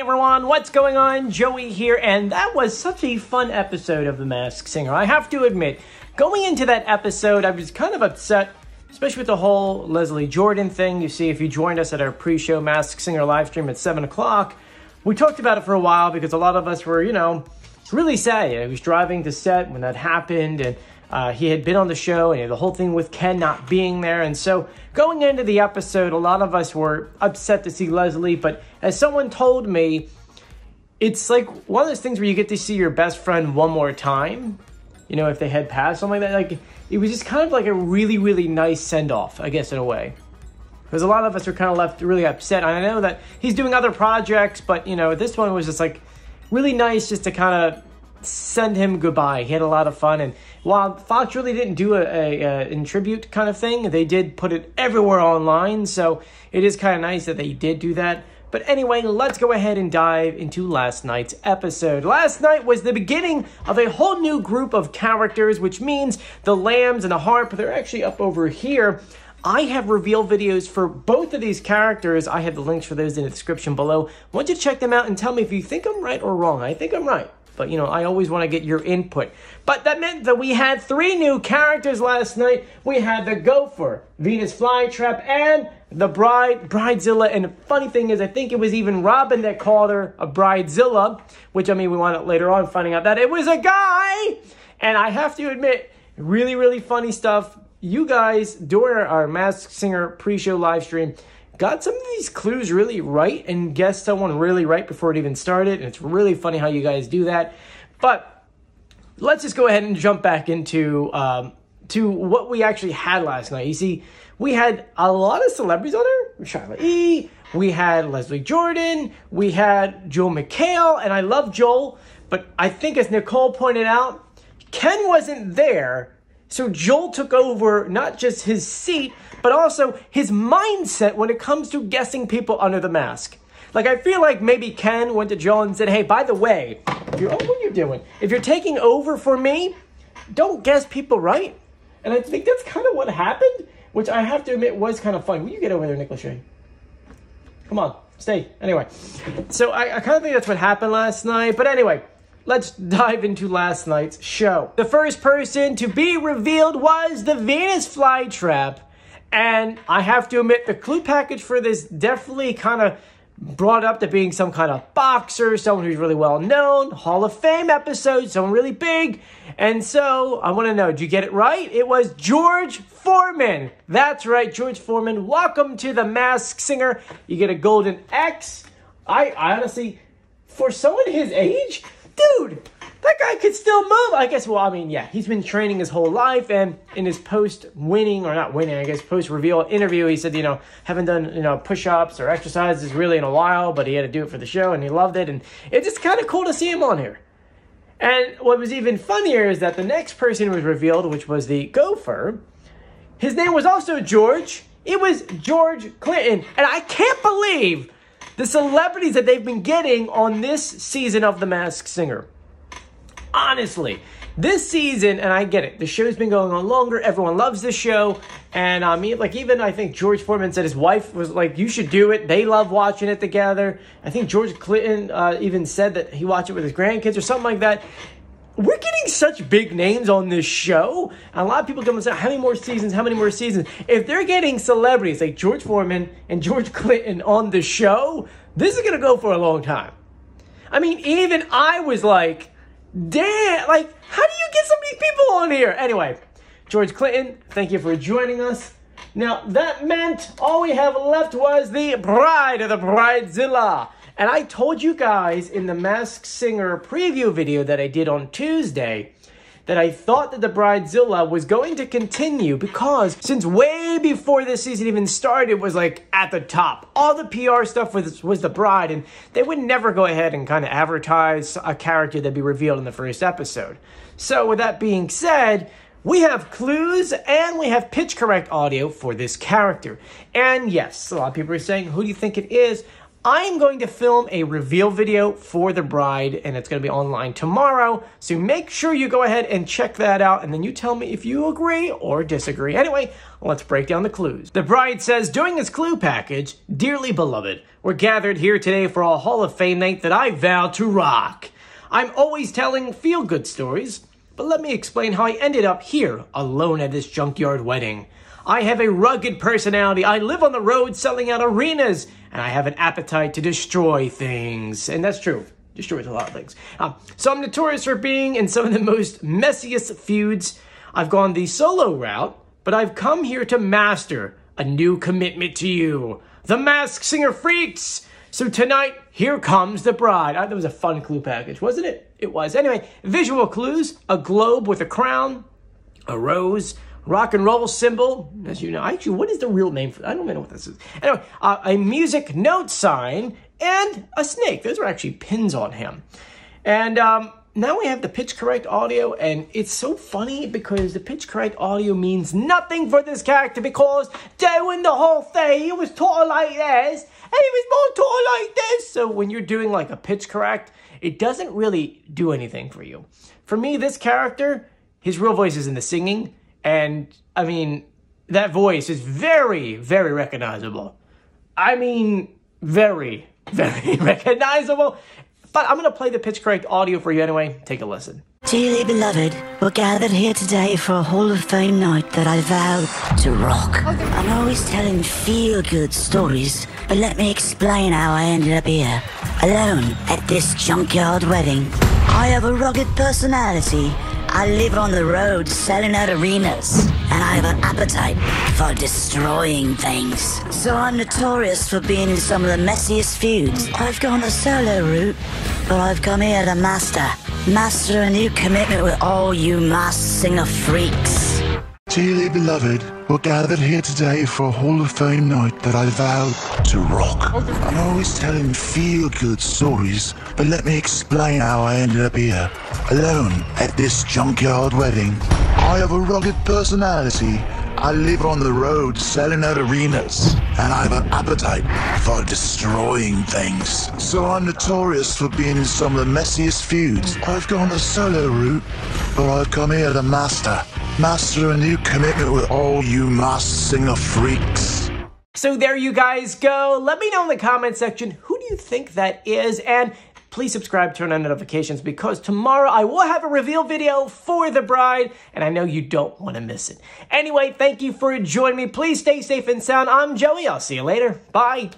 everyone, what's going on? Joey here, and that was such a fun episode of The Masked Singer. I have to admit, going into that episode, I was kind of upset, especially with the whole Leslie Jordan thing. You see, if you joined us at our pre show Masked Singer live stream at 7 o'clock, we talked about it for a while because a lot of us were, you know, really sad. I was driving to set when that happened, and uh, he had been on the show, and the whole thing with Ken not being there. And so, going into the episode, a lot of us were upset to see Leslie. But as someone told me, it's like one of those things where you get to see your best friend one more time. You know, if they had passed, something like that. Like, it was just kind of like a really, really nice send off, I guess, in a way. Because a lot of us are kind of left really upset. And I know that he's doing other projects, but, you know, this one was just like really nice just to kind of send him goodbye. He had a lot of fun, and while Fox really didn't do a, a, a in tribute kind of thing, they did put it everywhere online. So it is kind of nice that they did do that. But anyway, let's go ahead and dive into last night's episode. Last night was the beginning of a whole new group of characters, which means the lambs and the harp, they're actually up over here. I have reveal videos for both of these characters. I have the links for those in the description below. I want you check them out and tell me if you think I'm right or wrong. I think I'm right. But you know, I always want to get your input. But that meant that we had three new characters last night. We had the Gopher, Venus Flytrap, and the Bride, Bridezilla. And the funny thing is, I think it was even Robin that called her a Bridezilla, which I mean, we wound up later on finding out that it was a guy. And I have to admit, really, really funny stuff. You guys, during our Masked Singer pre-show live stream, got some of these clues really right and guessed someone really right before it even started. And it's really funny how you guys do that. But let's just go ahead and jump back into um, to what we actually had last night. You see, we had a lot of celebrities on there. Charlotte E. We had Leslie Jordan. We had Joel McHale, and I love Joel. But I think, as Nicole pointed out, Ken wasn't there so Joel took over not just his seat, but also his mindset when it comes to guessing people under the mask. Like I feel like maybe Ken went to Joel and said, "Hey, by the way, you're, oh, what are you doing? If you're taking over for me, don't guess people right." And I think that's kind of what happened, which I have to admit was kind of fun. Will you get over there, Nick Lachey? Come on, stay. Anyway, so I, I kind of think that's what happened last night. But anyway, let's dive into last night's show. The first person to be revealed was the Venus flytrap. And I have to admit, the clue package for this definitely kind of brought up to being some kind of boxer, someone who's really well known, Hall of Fame episode, someone really big. And so I want to know, did you get it right? It was George Foreman. That's right, George Foreman. Welcome to the Mask Singer. You get a golden X. I, I honestly, for someone his age, dude, that guy could still move. I guess, well, I mean, yeah, he's been training his whole life. And in his post winning, or not winning, I guess, post reveal interview, he said, you know, haven't done, you know, push ups or exercises really in a while, but he had to do it for the show and he loved it. And it's just kind of cool to see him on here. And what was even funnier is that the next person was revealed, which was the gopher. His name was also George. It was George Clinton. And I can't believe the celebrities that they've been getting on this season of The Masked Singer. Honestly, this season, and I get it, the show's been going on longer. Everyone loves this show. And I mean, like, even I think George Foreman said his wife was like, you should do it. They love watching it together. I think George Clinton uh, even said that he watched it with his grandkids or something like that we're getting such big names on this show. And a lot of people come and say, how many more seasons? How many more seasons? If they're getting celebrities like George Foreman and George Clinton on the show, this is going to go for a long time. I mean, even I was like, damn, like, how do you get so many people on here? Anyway, George Clinton, thank you for joining us. Now, that meant all we have left was the bride of the Bridezilla. And I told you guys in the Masked Singer preview video that I did on Tuesday that I thought that the Bridezilla was going to continue because since way before this season even started it was like at the top. All the PR stuff was, was the bride and they would never go ahead and kind of advertise a character that'd be revealed in the first episode. So with that being said, we have clues and we have pitch correct audio for this character. And yes, a lot of people are saying, who do you think it is? I'm going to film a reveal video for the bride, and it's going to be online tomorrow. So make sure you go ahead and check that out, and then you tell me if you agree or disagree. Anyway, let's break down the clues. The bride says, during this clue package, Dearly beloved, we're gathered here today for a Hall of Fame night that I vow to rock. I'm always telling feel good stories, but let me explain how I ended up here alone at this junkyard wedding. I have a rugged personality. I live on the road selling out arenas, and I have an appetite to destroy things. And that's true. Destroys a lot of things. Um, so I'm notorious for being in some of the most messiest feuds. I've gone the solo route, but I've come here to master a new commitment to you. The Masked Singer Freaks! So tonight, here comes the bride. that was a fun clue package, wasn't it? It was. Anyway, visual clues a globe with a crown, a rose, rock and roll symbol, as you know. Actually, what is the real name for that? I don't even know what this is. Anyway, uh, a music note sign and a snake. Those are actually pins on him. And um, now we have the pitch correct audio, and it's so funny because the pitch correct audio means nothing for this character because doing the whole thing, he was taught like this, and he was more taught like this. So when you're doing like a pitch correct, it doesn't really do anything for you. For me, this character, his real voice is in the singing, and I mean, that voice is very, very recognizable. I mean, very, very recognizable. But I'm going to play the pitch correct audio for you anyway. Take a listen. Dearly beloved, we're gathered here today for a Hall of Fame night that I vow to rock. I'm always telling feel good stories, but let me explain how I ended up here, alone at this junkyard wedding. I have a rugged personality I live on the road selling out arenas, and I have an appetite for destroying things. So I'm notorious for being in some of the messiest feuds. I've gone the solo route, but I've come here to master. Master a new commitment with all you masked singer freaks. Dearly beloved, we're gathered here today for a Hall of Fame night that I vow to rock. I'm always telling feel-good stories, but let me explain how I ended up here, alone at this junkyard wedding. I have a rugged personality. I live on the road selling out arenas, and I have an appetite for destroying things. So I'm notorious for being in some of the messiest feuds. I've gone the solo route, but I've come here to master Master a new commitment with all you Masked Singer freaks. So there you guys go. Let me know in the comment section who do you think that is and please subscribe, turn on notifications because tomorrow I will have a reveal video for the bride and I know you don't want to miss it. Anyway, thank you for joining me. Please stay safe and sound. I'm Joey. I'll see you later. Bye.